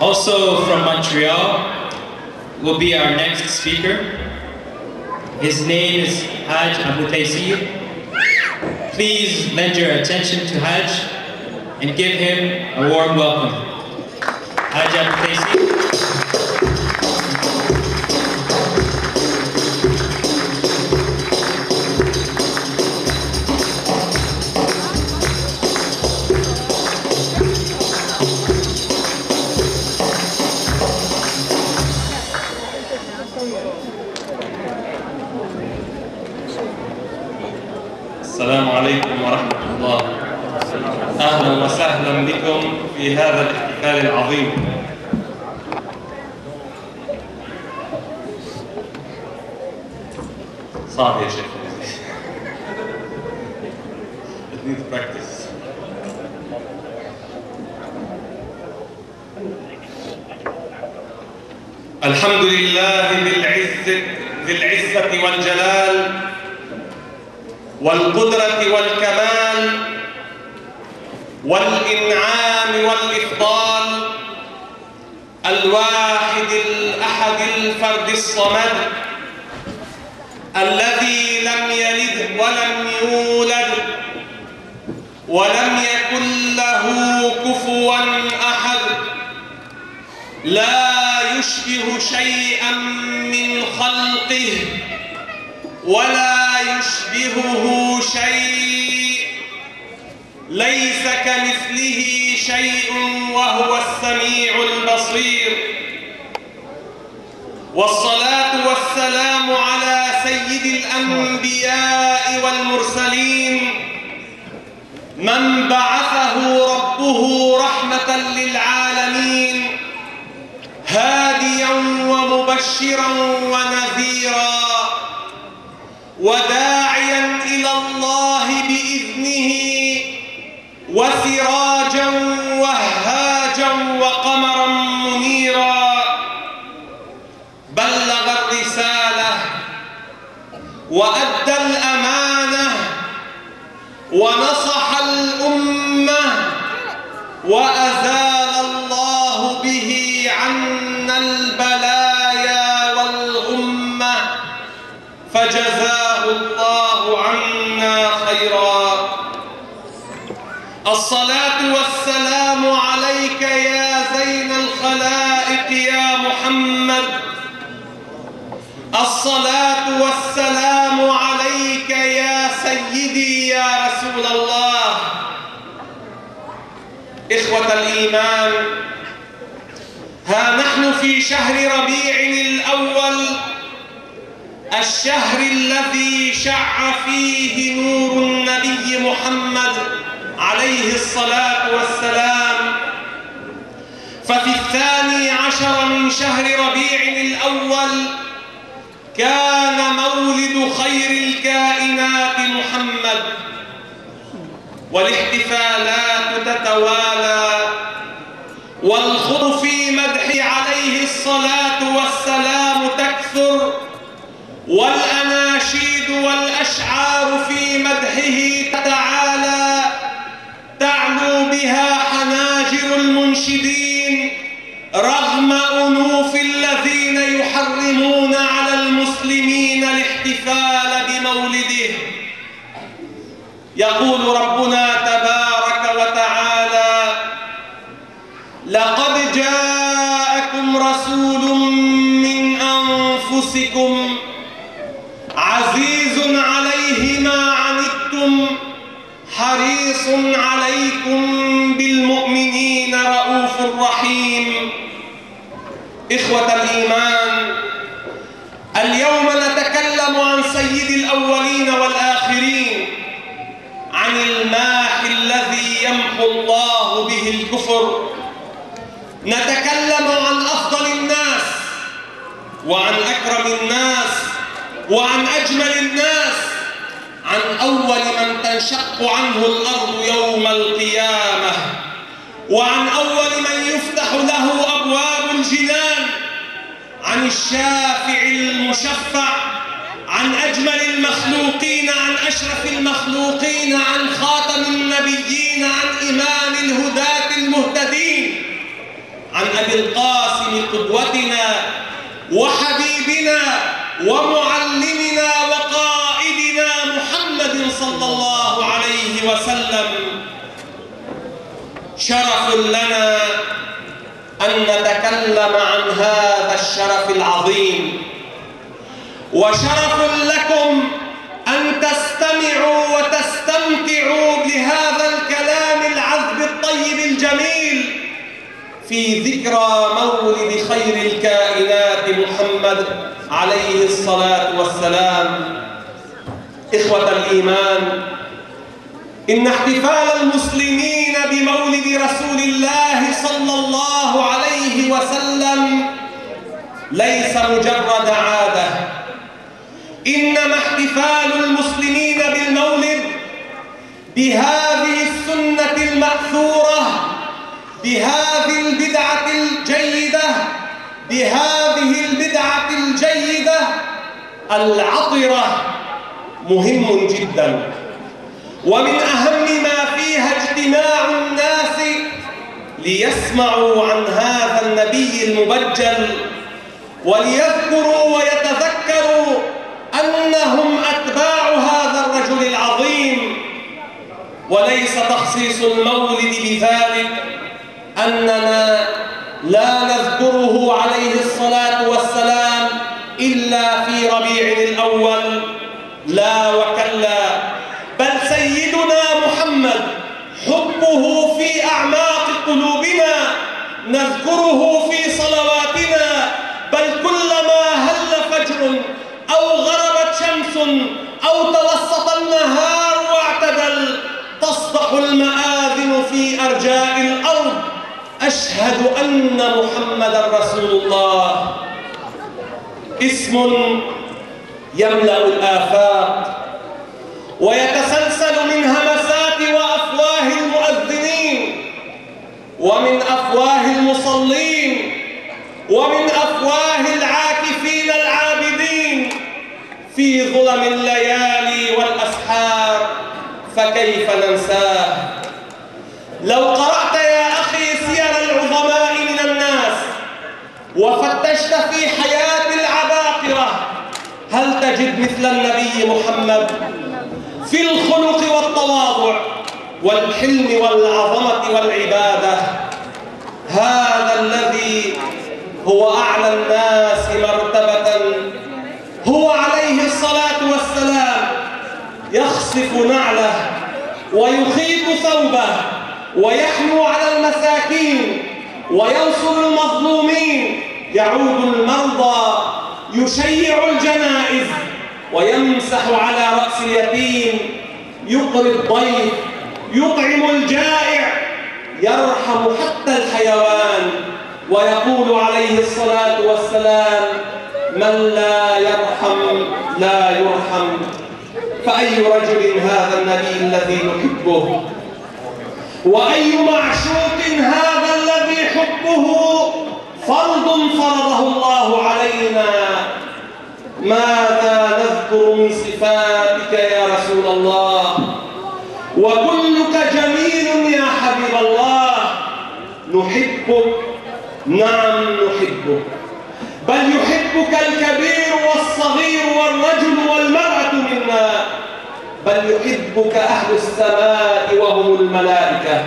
Also from Montreal will be our next speaker. His name is Haj Abu Taysir. Please lend your attention to Haj and give him a warm welcome. Haj السلام عليكم ورحمة الله. أهلا وسهلا بكم في هذا الاحتفال العظيم. صعب يا شيخ. It needs practice. الحمد لله ذي العزة ذي العزة والجلال والقدرة والكمال والإنعام والإفضال الواحد الأحد الفرد الصمد الذي لم يلد ولم يولد ولم يكن له كفوا أحد لا يشبه شيئا من خلقه ولا يشبهه شيء. ليس كمثله شيء وهو السميع البصير. والصلاة والسلام على سيد الأنبياء والمرسلين. من بعثه ربه رحمة للعالمين. هاديا ومبشرا ونذيرا. وداعيا إلى الله بإذنه وسراجا وهاجا وقمرا منيرا. بلغ الرسالة وأدى عليك يا زين الخلائق يا محمد. الصلاة والسلام عليك يا سيدي يا رسول الله. إخوة الإيمان ها نحن في شهر ربيع الأول الشهر الذي شع فيه نور النبي محمد عليه الصلاة والسلام. ففي الثاني عشر من شهر ربيع الأول كان مولد خير الكائنات محمد. والاحتفالات تتوالى والخطب في مدح عليه الصلاة والسلام تكثر والأناشيد والأشعار في مدحه تعالى تعلو بها حناجر المنشدين. بمولده يقول ربنا تبارك وتعالى لقد جاءكم رسول من أنفسكم عزيز عليه ما عنتم حريص عليكم بالمؤمنين رؤوف رحيم. إخوة الإيمان اليوم سيد الأولين والآخرين عن الماح الذي يمحو الله به الكفر. نتكلم عن أفضل الناس وعن أكرم الناس وعن أجمل الناس. عن أول من تنشق عنه الأرض يوم القيامة. وعن أول من يفتح له أبواب الجنان. عن الشافع المشفع عن أجمل المخلوقين عن أشرف المخلوقين عن خاتم النبيين عن إمام الهداة المهتدين عن أبي القاسم قدوتنا وحبيبنا ومعلمنا وقائدنا محمد صلى الله عليه وسلم. شرف لنا أن نتكلم عن هذا الشرف العظيم. وشرف لكم أن تستمعوا وتستمتعوا بهذا الكلام العذب الطيب الجميل في ذكرى مولد خير الكائنات محمد عليه الصلاة والسلام. إخوة الإيمان إن احتفال المسلمين بمولد رسول الله صلى الله عليه وسلم ليس مجرد عادة إنما احتفال المسلمين بالمولد بهذه السنة المأثورة بهذه البدعة الجيدة بهذه البدعة الجيدة. العطرة مهم جدا. ومن أهم ما فيها اجتماع الناس ليسمعوا عن هذا النبي المبجل وليذكروا ويتذكروا أنهم أتباع هذا الرجل العظيم. وليس تخصيص المولد بذلك أننا لا نذكره عليه الصلاة والسلام إلا في ربيع الأول. لا وكلا. بل سيدنا محمد حبه في أعماق قلوبنا نذكره في أرجاء الأرض أشهد أن محمد رسول الله. اسم يملأ الآفاق ويتسلسل من همسات وأفواه المؤذنين ومن أفواه المصلين ومن أفواه العاكفين العابدين في ظلم الليالي تجد مثل النبي محمد في الخلق والتواضع والحلم والعظمة والعبادة. هذا الذي هو أعلى الناس مرتبة. هو عليه الصلاة والسلام يخصف نعله ويخيط ثوبه ويحنو على المساكين وينصر المظلومين. يعود المرضى يشيع الجنائز ويمسح على رأس اليتيم يقري الضيف يطعم الجائع يرحم حتى الحيوان ويقول عليه الصلاة والسلام من لا يرحم لا يرحم فأي رجل هذا النبي الذي نحبه؟ وأي معشوق هذا الذي حبه؟ فرض فرضه الله علينا. ماذا نذكر من صفاتك يا رسول الله؟ وكلك جميل يا حبيب الله. نحبك نعم نحبك. بل يحبك الكبير والصغير والرجل والمرأة منا. بل يحبك أهل السماء وهم الملائكة.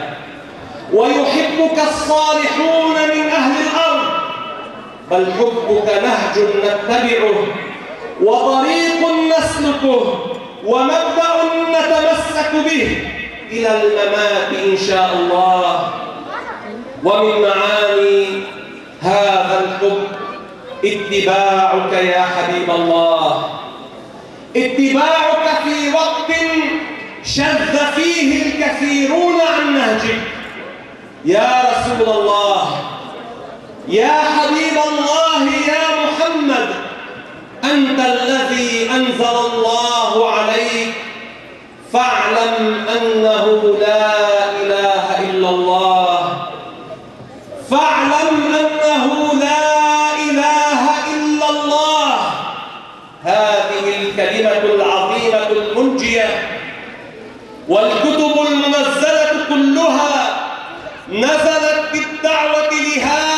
ويحبك الصالحون من أهل بل حبك نهج نتبعه وطريق نسلكه ومبدأ نتمسك به إلى الممات إن شاء الله. ومن معاني هذا الحب اتباعك يا حبيب الله. اتباعك في وقت شذ فيه الكثيرون عن نهجك. يا رسول الله يا حبيب الله يا محمد أنت الذي أنزل الله عليك فاعلم أنه لا إله إلا الله فاعلم أنه لا إله إلا الله هذه الكلمة العظيمة المنجية والكتب المنزلة كلها نزلت بالدعوة لهذا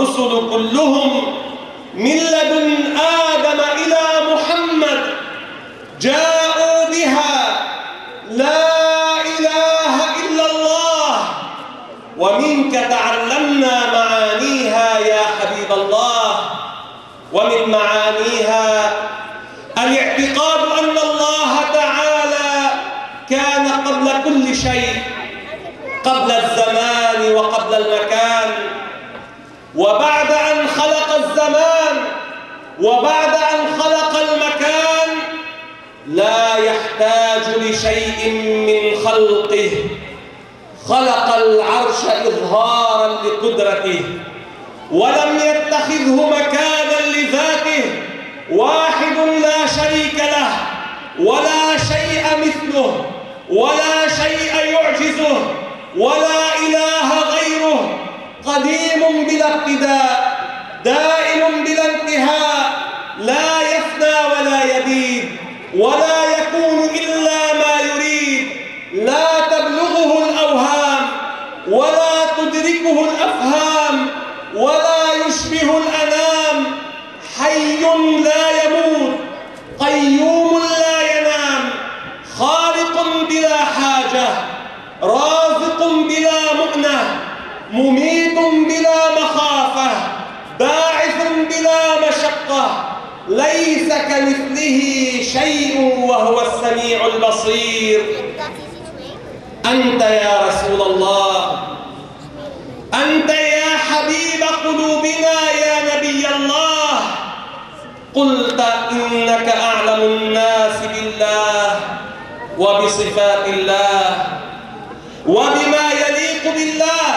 الرسل كلهم من لدن آدم إلى محمد جاءوا بها لا إله إلا الله. ومنك تعلمنا معانيها يا حبيب الله. ومن معانيها الاعتقاد أن الله تعالى كان قبل كل شيء قبل الزمان وقبل المكان. وبعد أن خلق الزمان وبعد أن خلق المكان لا يحتاج لشيء من خلقه. خلق العرش إظهارا لقدرته ولم يتخذه مكانا لذاته. واحد لا شريك له ولا شيء مثله ولا شيء يعجزه ولا إله غيره. قديم بلا ابتداء دائم بلا انتهاء لا يفنى ولا يبيد ولا يكون إلا ما يريد. لا تبلغه الأوهام ولا تدركه الأفهام ولا يشبه الأنام. حي لا يموت قيوم لا ينام خالق بلا حاجة رازق بلا مؤنة مميت بلا مخافة باعث بلا مشقة ليس كمثله شيء وهو السميع البصير. أنت يا رسول الله أنت يا حبيب قلوبنا يا نبي الله. قلت إنك أعلم الناس بالله وبصفات الله وبما يليق بالله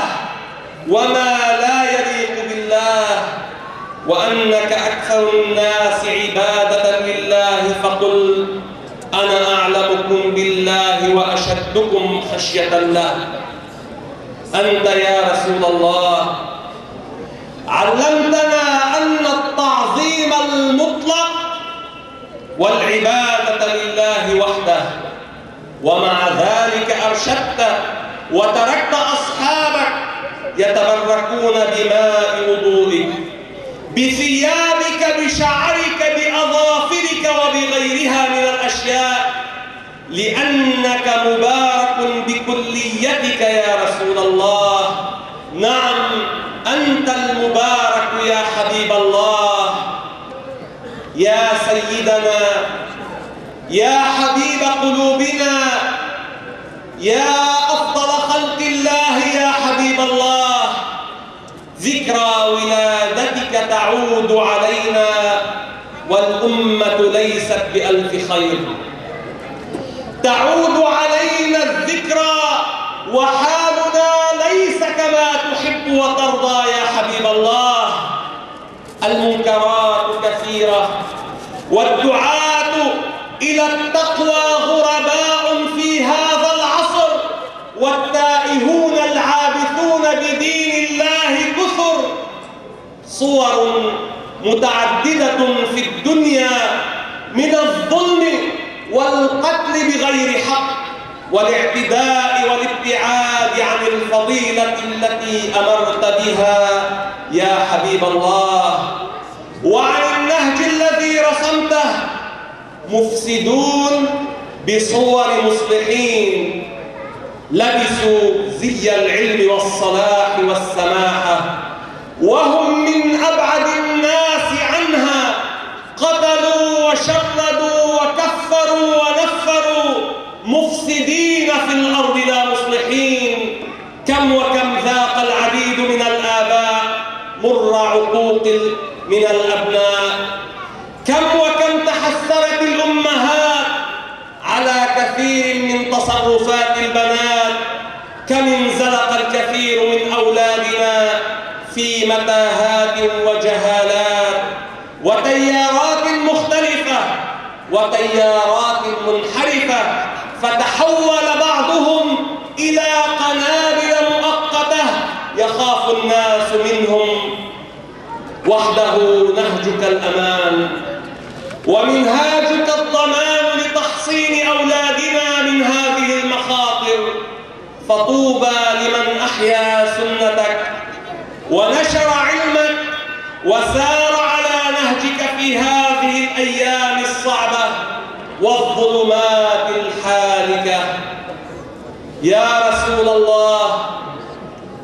وما لا يليق بالله. وأنك أكثر الناس عبادة لله فقل أنا أعلمكم بالله وأشدكم خشية له أنت يا رسول الله علمتنا أن التعظيم المطلق والعبادة لله وحده ومع ذلك أرشدت وتركت أصحابك يتبركون بماء وضوئك. بثيابك بشعرك بأظافرك وبغيرها من الأشياء لأنك مبارك بكليتك يا رسول الله. نعم أنت المبارك يا حبيب الله. يا سيدنا يا حبيب قلوبنا يا أفضل خلق الله يا حبيب الله. ذكرى ولادتك تعود علينا والأمة ليست بألف خير. تعود علينا الذكرى وحالنا ليس كما تحب وترضى يا حبيب الله. المنكرات كثيرة والدعاة إلى التقوى متعددة في الدنيا من الظلم والقتل بغير حق والاعتداء والابتعاد عن الفضيلة التي أمرت بها يا حبيب الله. وعن النهج الذي رسمته مفسدون بصور مصلحين لبسوا زي العلم والصلاح والسماحة. وهم من أبعد الناس عنها قتلوا وشردوا وكفروا ونفروا مفسدين في الأرض لا مصلحين كم وكم ذاق العديد من الآباء مر عقوق من الأبناء. كم وكم تحسرت الأمهات على كثير من تصرفات البنات. كم انزلق الكثير من أولادنا في متاهات وجهالات. وتيارات مختلفة وتيارات منحرفة. فتحول بعضهم إلى قنابل مؤقتة يخاف الناس منهم وحده نهجك الأمان. ومنهاجك الضمان لتحصين أولادنا من هذه المخاطر. فطوبى لمن أحيا سنتك. ونشر علمك. وسار على نهجك في هذه الأيام الصعبة والظلمات الحالكة. يا رسول الله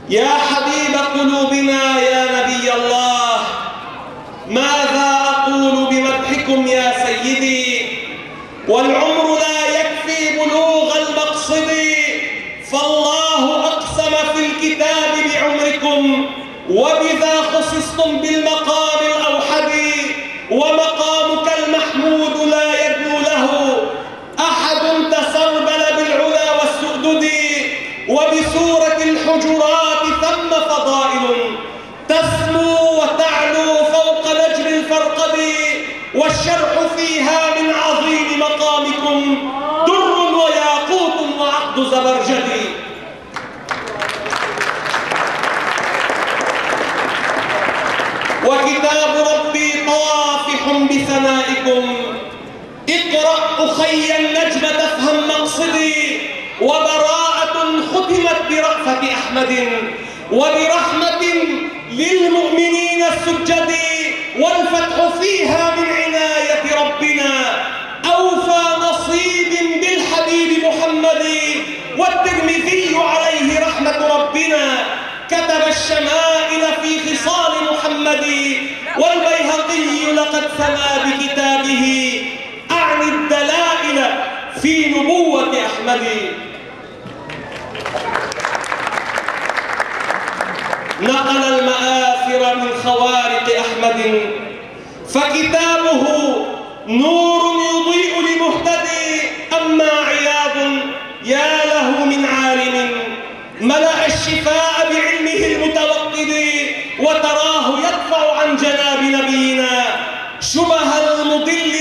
يا حبيب قلوبنا يا نبي الله ماذا أقول بمدحكم يا سيدي؟ والعمر لا زبرجد وكتاب ربي طافح بثنائكم. اقرأ أخي النجم تفهم مقصدي. وبراءة ختمت برأفة أحمد. وبرحمة للمؤمنين السجد والفتح فيها من عناية والترمذي عليه رحمة ربنا كتب الشمائل في خصال محمد والبيهقي لقد سما بكتابه أعني الدلائل في نبوة أحمد. نقل المآثر من خوارق أحمد فكتابه نور الشفاء بعلمه المتوقد وتراه يدفع عن جناب نبينا شبه المضل